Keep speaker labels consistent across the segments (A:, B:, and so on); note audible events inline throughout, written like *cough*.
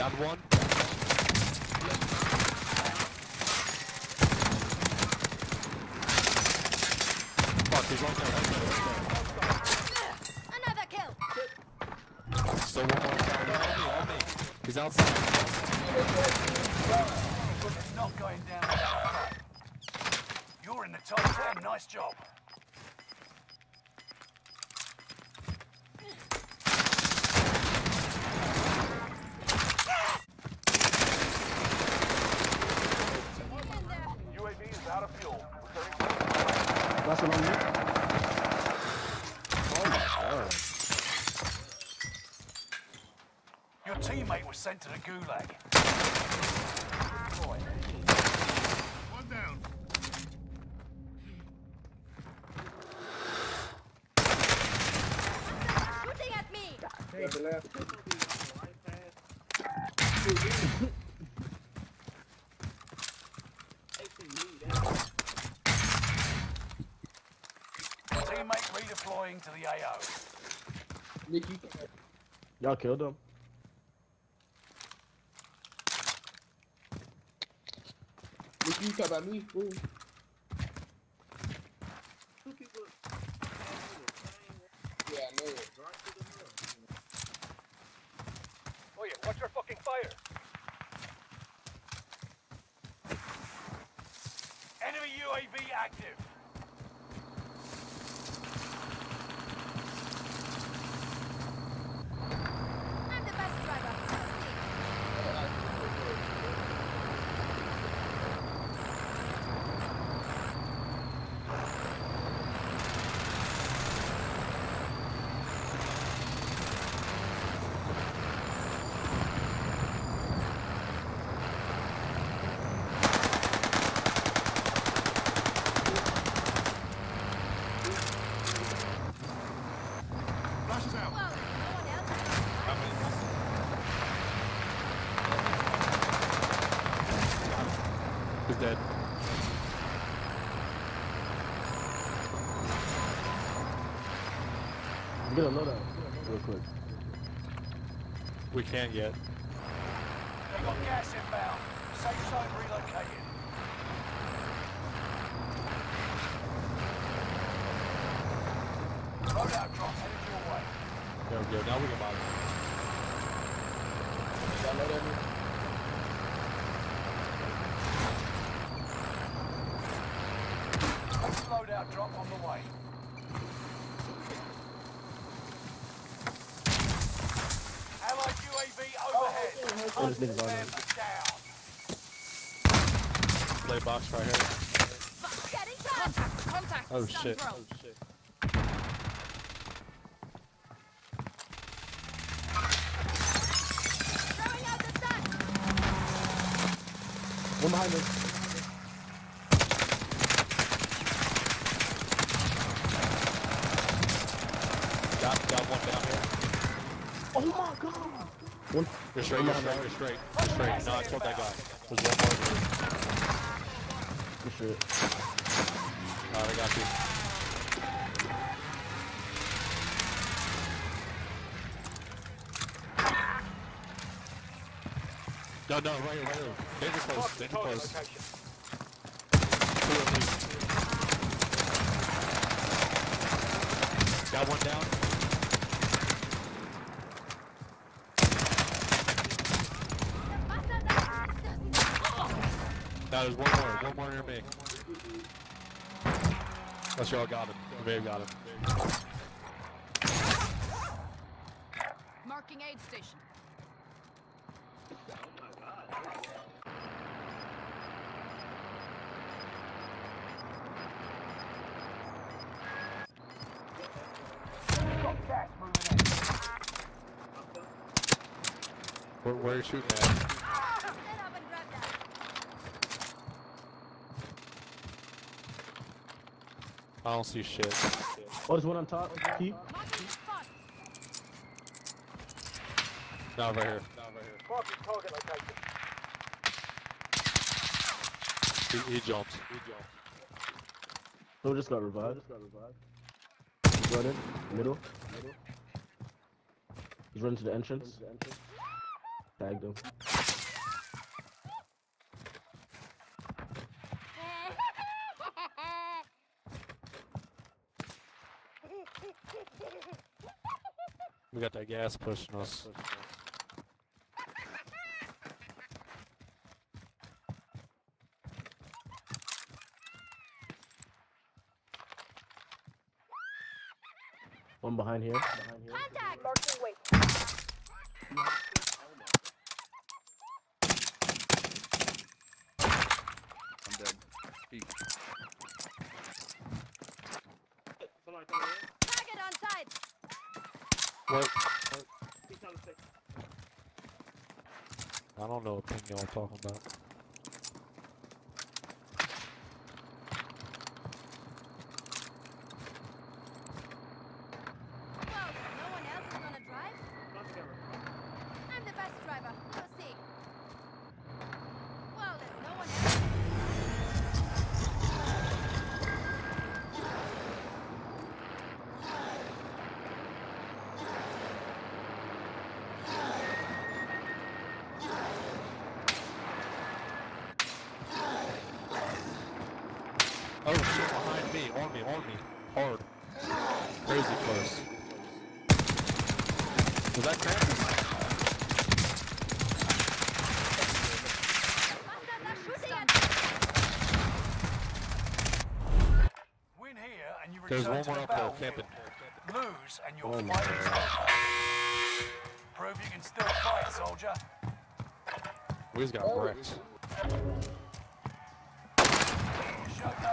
A: Down one. Fuck, he's right there, right
B: Another kill.
A: Still one more down. On on me. He's outside.
C: Not going down that way. You're in the top 10. Nice job. UAV is out of fuel. Returning
D: That's what I'm
C: Your teammate was sent to the gulag. Boy. One down.
B: Shooting at me.
C: Teammate redeploying to the AO.
D: Nikki. Y'all killed him. Nikki, you talk about me? Ooh. Yeah, I know it.
C: Oh yeah, watch your fucking fire. Enemy UAV active.
A: Dead.
D: I'm gonna load up real quick.
A: We can't yet.
C: They got gas inbound. Safe zone relocated. Loadout drop headed your way.
A: There we go. Now we can buy them.
D: Y'all load at me?
C: Next loadout drop on the way. Allied UAV overhead.
D: Oh, this nigga's on there.
A: Play box right here.
B: Getting shot. Contact.
A: Oh shit.
B: throw.
A: Oh shit.
B: Throwing out the stun.
D: One behind us.
A: Got, got one down here.
D: Oh my god! One.
A: You're straight, you're straight, you're straight. You're straight. No, I killed that guy. There's one more.
D: Good shit.
A: Alright, I got you. No, no, right here, right here. Danger close, danger close. Two at least. Got one down. No, there's one more, one more near me. That's y'all got him. Maybe got him.
B: Marking aid station.
C: Got gas moving in.
A: Where, where are you shooting at?
B: Let up and grab that.
A: I don't see shit.
D: Oh, there's one on top. Key.
B: Marking.
A: Not right here. Not right here.
C: Marking target location.
A: He, he jumps. He jumps.
D: Oh, just got revived. Just got revived. He's running. Middle. Middle. He's running to the entrance. Tagged him.
A: We got that gas pushing us.
D: One behind here. Behind here.
B: Contact! Marking waypoint.
E: I'm dead. Peek.
B: Target on side!
A: What? I don't know what ping y'all talking about.
B: Well, no one else is gonna drive? I'm the best driver. You'll see. Well, there's no one else.
A: Oh shit, behind me, on me, on me. Hard. Crazy close. Was that Krampus?
B: Bastards are shooting at
C: Win here and you
A: There's one more up there camping.
C: Lose and your
A: Oh my
C: fight is Prove you can still fight, soldier.
A: We just got oh. wrecked.
C: Show no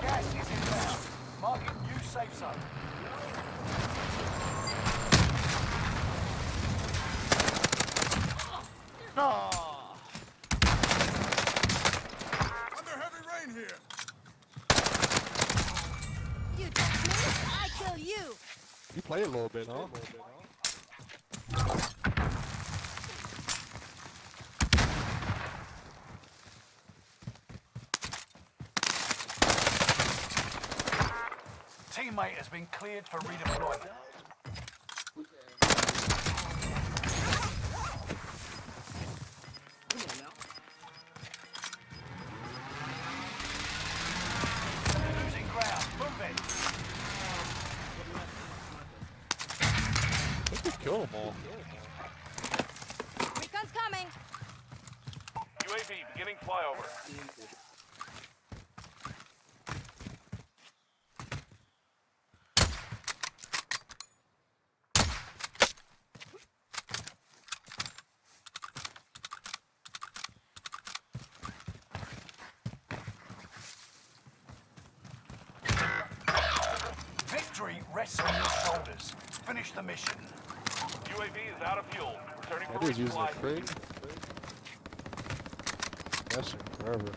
C: Gas is inbound. Marking new safe zone.
E: Under heavy rain here.
B: You touch me, I kill you!
A: You play a little bit, huh?
C: Teammate has been cleared for redeployment. Victory rests on your shoulders. Finish the mission. UAV is out of fuel. Returning
A: That dude's using a Krig. That shit forever.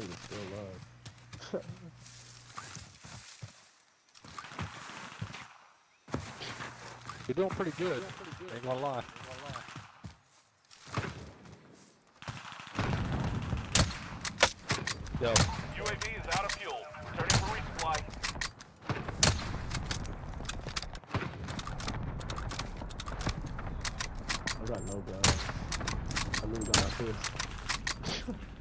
D: thing is still alive. *laughs*
A: You're doing pretty good. Ain't gonna lie. Yo.
C: UAV is out of fuel. Turning for resupply.
D: I got no guns. I really got my fist. *laughs*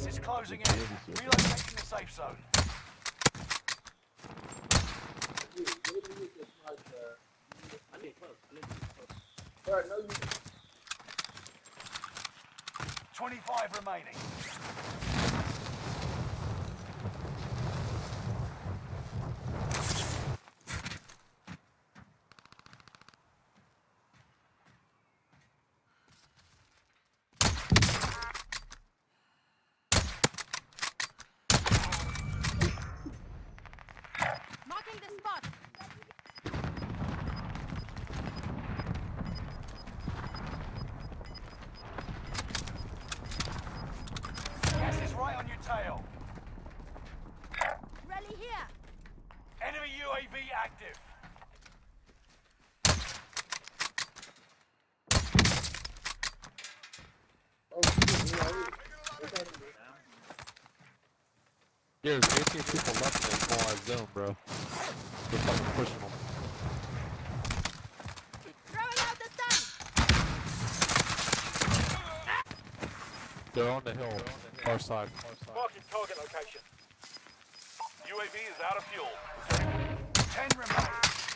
C: Gas is closing in. Relocating the safe zone. Twenty-five remaining.
B: Marking the spot.
C: Gas is right on your tail.
B: Rally here.
C: Enemy UAV active.
A: There's 18 people left in this whole zone, bro. We're fucking pushing them.
B: Throwing out the stun.
A: They're on the hill, our side.
C: Marking target location. UAV is out of fuel. Ten remain.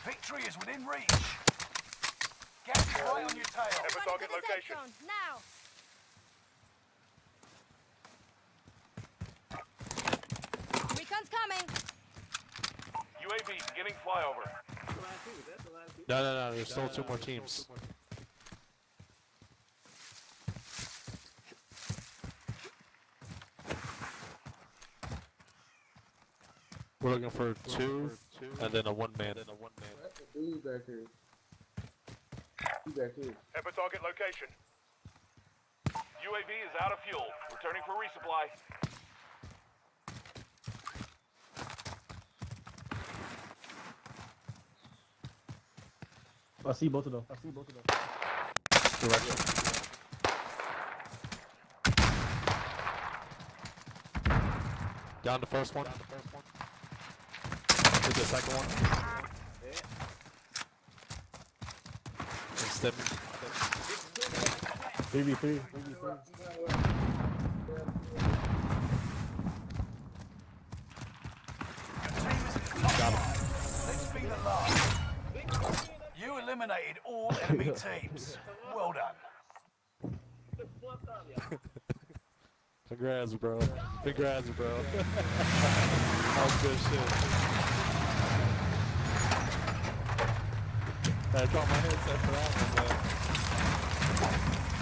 C: Victory is within reach. Gas is right on your tail.
B: Everybody to the safe Now. Recon's coming.
C: UAV beginning flyover.
A: No, no, no, there's still two more teams. We're looking for two, and then a one man. And a one man.
F: Dude back here. He back here.
C: Ever target location. UAV is out of fuel. Returning for resupply.
D: I see both of them. I see both of them.
A: Direction. Down the first one. Hit the second one. And step.
D: 3v3. 3v3.
A: Got him.
C: Let's be the last. You eliminated all enemy *laughs* teams. Well done. *laughs*
A: Congrats, bro. Congrats, bro. *laughs* that was good shit. I dropped my headset for that one, man.